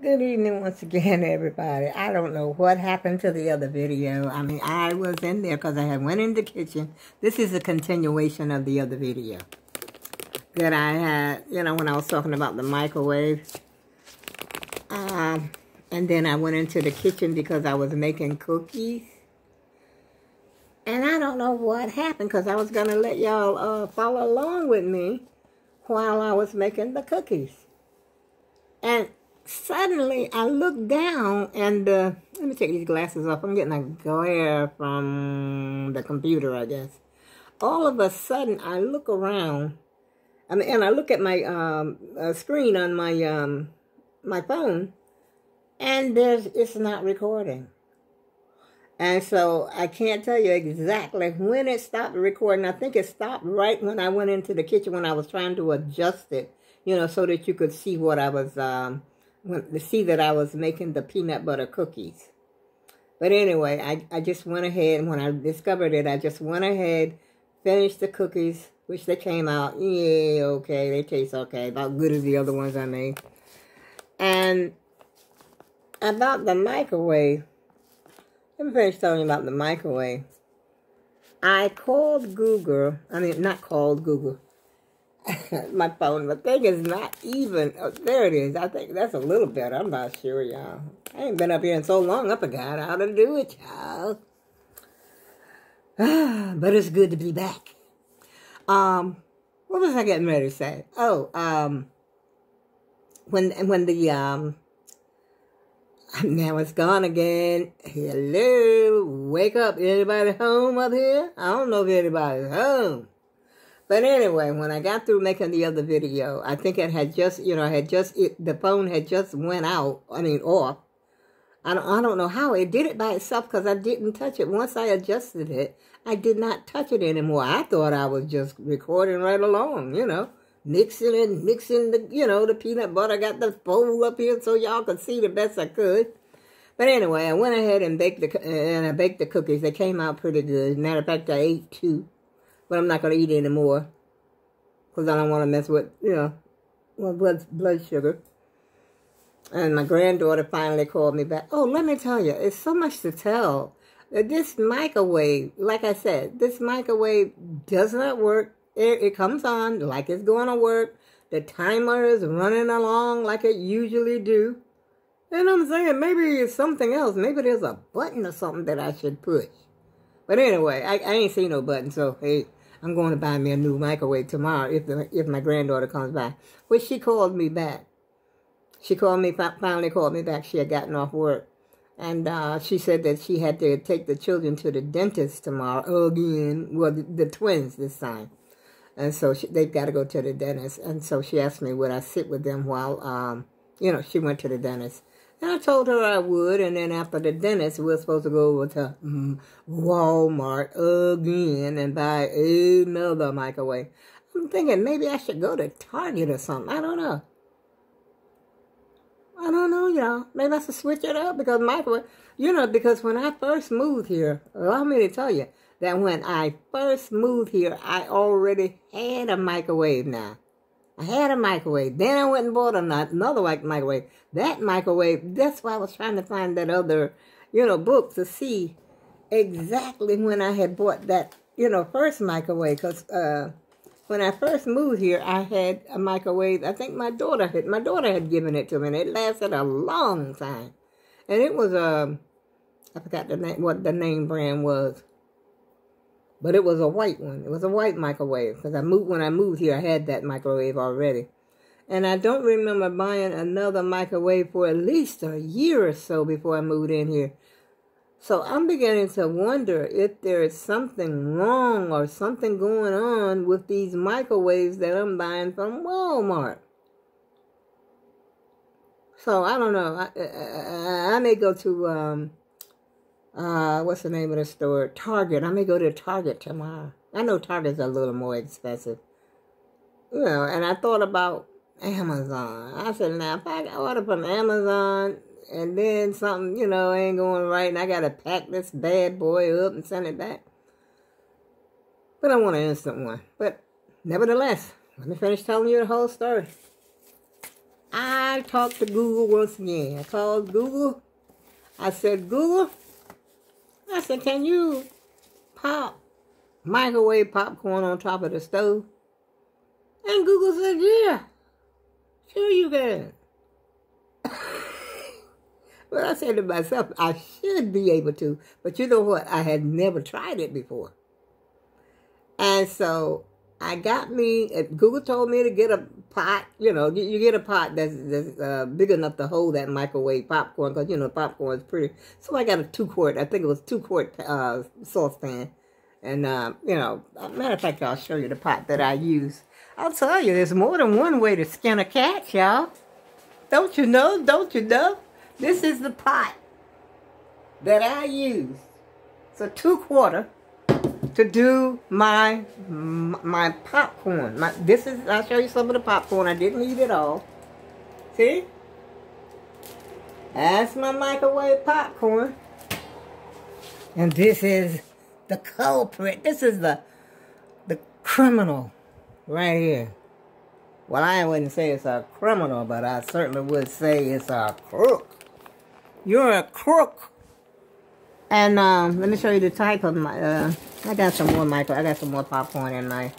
Good evening once again, everybody. I don't know what happened to the other video. I mean, I was in there because I had went in the kitchen. This is a continuation of the other video that I had, you know, when I was talking about the microwave. Um, and then I went into the kitchen because I was making cookies. And I don't know what happened because I was going to let y'all uh, follow along with me while I was making the cookies. And suddenly I look down and uh, let me take these glasses off. I'm getting a glare from the computer, I guess. All of a sudden, I look around. Mean, and I look at my um, uh, screen on my um, my phone, and there's it's not recording. And so I can't tell you exactly when it stopped recording. I think it stopped right when I went into the kitchen when I was trying to adjust it, you know, so that you could see what I was um, to see that I was making the peanut butter cookies. But anyway, I, I just went ahead, and when I discovered it, I just went ahead, finished the cookies, which they came out, yeah, okay, they taste okay, about good as the other ones I made. And about the microwave, let me finish telling you about the microwave. I called Google, I mean, not called Google, my phone. The thing is not even. Oh, there it is. I think that's a little better. I'm not sure, y'all. I ain't been up here in so long. I forgot how to do it, y'all. but it's good to be back. Um, what was I getting ready to say? Oh, um, when when the um, now it's gone again. Hello, wake up! Anybody home up here? I don't know if anybody's home. But anyway, when I got through making the other video, I think it had just, you know, had just, it, the phone had just went out, I mean, off. I don't, I don't know how. It did it by itself because I didn't touch it. Once I adjusted it, I did not touch it anymore. I thought I was just recording right along, you know, mixing and mixing the, you know, the peanut butter. I got the bowl up here so y'all could see the best I could. But anyway, I went ahead and baked the, and I baked the cookies. They came out pretty good. Matter of fact, I ate two. But I'm not going to eat anymore. Because I don't want to mess with, you know, my blood, blood sugar. And my granddaughter finally called me back. Oh, let me tell you, it's so much to tell. Uh, this microwave, like I said, this microwave does not work. It, it comes on like it's going to work. The timer is running along like it usually do. And I'm saying maybe it's something else. Maybe there's a button or something that I should push. But anyway, I, I ain't seen no button, so hey, I'm going to buy me a new microwave tomorrow if the, if my granddaughter comes by. Which she called me back. She called me, finally called me back. She had gotten off work. And uh, she said that she had to take the children to the dentist tomorrow again. Well, the, the twins this time. And so she, they've got to go to the dentist. And so she asked me, would I sit with them while, um, you know, she went to the dentist. And I told her I would, and then after the dentist, we were supposed to go over to mm, Walmart again and buy another microwave. I'm thinking maybe I should go to Target or something. I don't know. I don't know, y'all. Maybe I should switch it up because microwave, you know, because when I first moved here, allow me to tell you that when I first moved here, I already had a microwave now. I had a microwave. Then I went and bought another microwave. That microwave, that's why I was trying to find that other, you know, book to see exactly when I had bought that, you know, first microwave. Because uh, when I first moved here, I had a microwave. I think my daughter had, my daughter had given it to me, and it lasted a long time. And it was, um, I forgot the name, what the name brand was. But it was a white one. It was a white microwave because I moved when I moved here. I had that microwave already, and I don't remember buying another microwave for at least a year or so before I moved in here. So I'm beginning to wonder if there is something wrong or something going on with these microwaves that I'm buying from Walmart. So I don't know. I, I, I may go to um, uh, what's the name of the store? Target. I may go to Target tomorrow. I know Target's a little more expensive. You know, and I thought about Amazon. I said, now, if I order from Amazon and then something, you know, ain't going right and I got to pack this bad boy up and send it back. But I want an instant one. But nevertheless, let me finish telling you the whole story. I talked to Google once again. I called Google. I said, Google, I said, can you pop microwave popcorn on top of the stove? And Google said, yeah, sure you can. but I said to myself, I should be able to. But you know what? I had never tried it before. And so I got me, Google told me to get a pot, you know, you, get a pot that's, that's uh, big enough to hold that microwave popcorn, because, you know, popcorn is pretty. So I got a two quart, I think it was two quart uh, saucepan. And, uh, you know, matter of fact, I'll show you the pot that I use. I'll tell you, there's more than one way to skin a cat, y'all. Don't you know? Don't you know? This is the pot that I use. It's a two quarter to do my my popcorn. My, this is, I'll show you some of the popcorn. I didn't eat it all. See? That's my microwave popcorn. And this is the culprit. This is the the criminal right here. Well, I wouldn't say it's a criminal, but I certainly would say it's a crook. You're a crook. And um, let me show you the type of my, uh, I got some more micro, I got some more popcorn in my,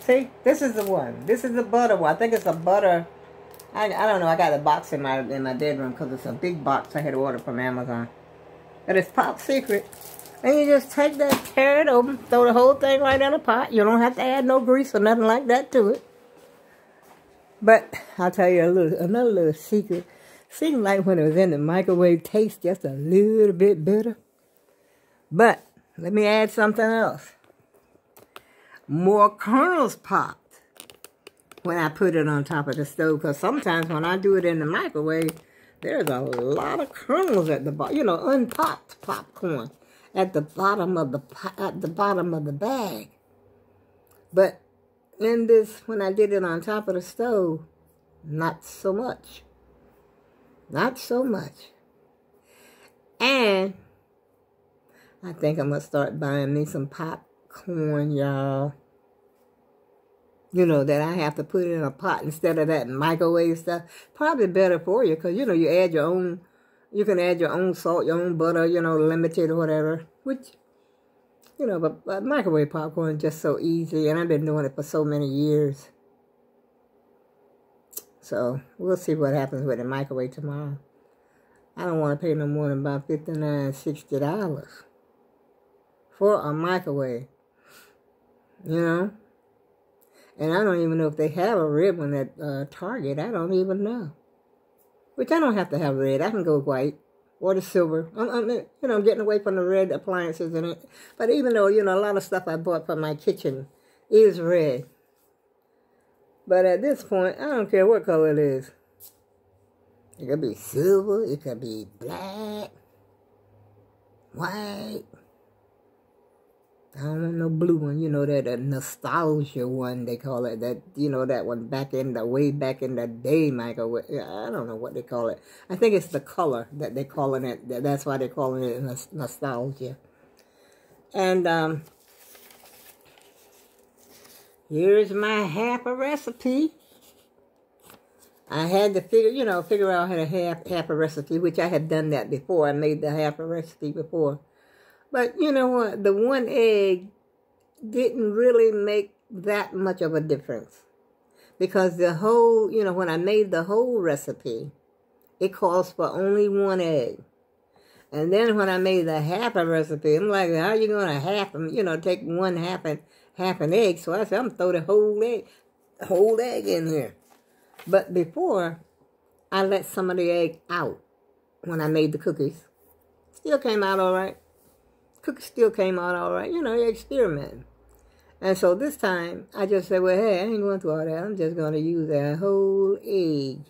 see, this is the one. This is the butter one. I think it's a butter, I, I don't know, I got a box in my in my bedroom because it's a big box I had ordered from Amazon. But it's Pop Secret. And you just take that, tear it open, throw the whole thing right in a pot. You don't have to add no grease or nothing like that to it. But I'll tell you a little, another little secret. Seemed like when it was in the microwave, tastes just a little bit better. But let me add something else. More kernels popped when I put it on top of the stove. Because sometimes when I do it in the microwave, there's a lot of kernels at the bottom. You know, unpopped popcorn at the bottom of the at the bottom of the bag. But in this, when I did it on top of the stove, not so much. Not so much. And I think I'm going to start buying me some popcorn, y'all. You know, that I have to put in a pot instead of that microwave stuff. Probably better for you because, you know, you add your own, you can add your own salt, your own butter, you know, limited or whatever. Which, you know, but, but microwave popcorn is just so easy. And I've been doing it for so many years. So, we'll see what happens with the microwave tomorrow. I don't want to pay no more than about $59, $60 for a microwave. You know? And I don't even know if they have a red one at uh, Target. I don't even know. Which I don't have to have red. I can go white or the silver. I'm, I'm, you know, I'm getting away from the red appliances in it. But even though, you know, a lot of stuff I bought for my kitchen is red. But at this point, I don't care what color it is. It could be silver. It could be black, white. I don't want no blue one, you know, that, that nostalgia one, they call it. That, you know, that one back in the, way back in the day, Michael. I don't know what they call it. I think it's the color that they're calling it. That's why they're calling it nostalgia. And, um, here's my half a recipe. I had to figure, you know, figure out how to half, half a recipe, which I had done that before. I made the half a recipe before. But you know what? The one egg didn't really make that much of a difference. Because the whole, you know, when I made the whole recipe, it calls for only one egg. And then when I made the half a recipe, I'm like, how are you going to half, them? you know, take one half and half an egg? So I said, I'm throw the whole egg, whole egg in here. But before, I let some of the egg out when I made the cookies. Still came out all right still came out all right. You know, you experiment. And so this time, I just said, well, hey, I ain't going through all that. I'm just going to use that whole egg.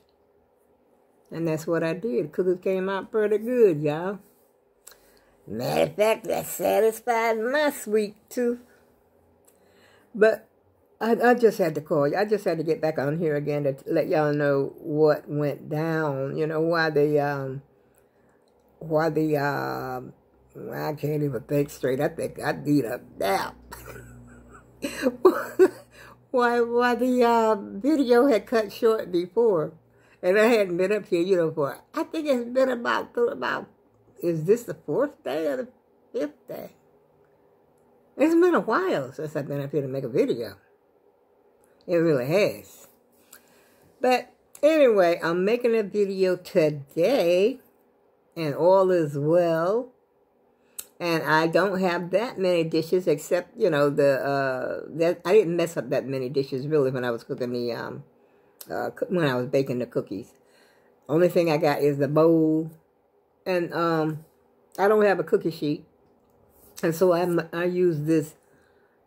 And that's what I did. Cookies came out pretty good, y'all. Matter of fact, that satisfied my sweet tooth. But I, I just had to call you. I just had to get back on here again to let y'all know what went down. You know, why the, um, why the, um, I can't even think straight. I think I need a nap. why, why the uh, video had cut short before. and I hadn't been up here, you know, for, I think it's been about, about, is this the fourth day or the fifth day? It's been a while since I've been up here to make a video. It really has. But anyway, I'm making a video today, and all is well. And I don't have that many dishes except, you know, the, uh, that, I didn't mess up that many dishes really when I was cooking the, um, uh, when I was baking the cookies. Only thing I got is the bowl. And, um, I don't have a cookie sheet. And so I, I use this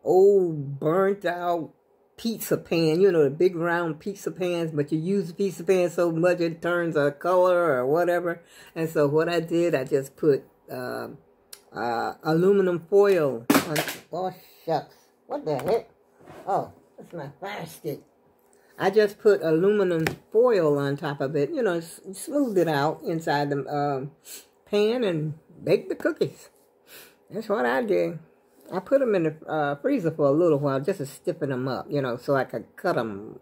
old burnt out pizza pan, you know, the big round pizza pans, but you use the pizza pan so much it turns a color or whatever. And so what I did, I just put, um, uh, aluminum foil. On, oh, shucks. What the heck? Oh, that's my fire stick. I just put aluminum foil on top of it, you know, smoothed it out inside the um, pan and baked the cookies. That's what I did. I put them in the uh, freezer for a little while just to stiffen them up, you know, so I could cut them.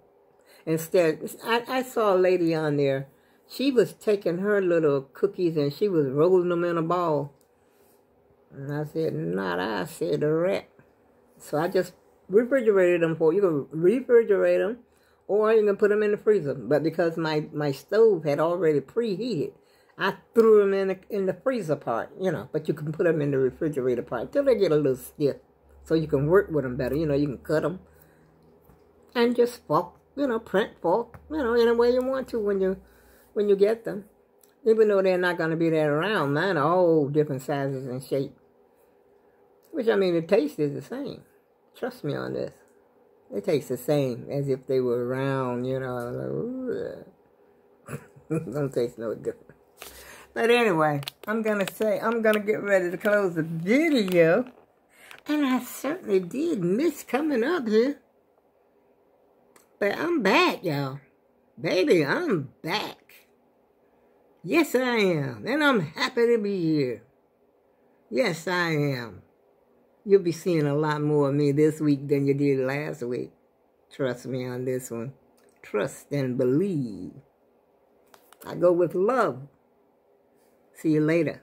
Instead, I, I saw a lady on there. She was taking her little cookies and she was rolling them in a ball. And I said, not I, said the rat. So I just refrigerated them for you. can refrigerate them or you can put them in the freezer. But because my, my stove had already preheated, I threw them in the, in the freezer part, you know. But you can put them in the refrigerator part till they get a little stiff. So you can work with them better. You know, you can cut them and just fork, you know, print fork, you know, any way you want to when you when you get them. Even though they're not going to be that around, mine are all different sizes and shapes. Which, I mean, the taste is the same. Trust me on this. It tastes the same as if they were round, you know. Don't taste no different. But anyway, I'm going to say, I'm going to get ready to close the video. And I certainly did miss coming up here. But I'm back, y'all. Baby, I'm back. Yes, I am. And I'm happy to be here. Yes, I am. You'll be seeing a lot more of me this week than you did last week. Trust me on this one. Trust and believe. I go with love. See you later.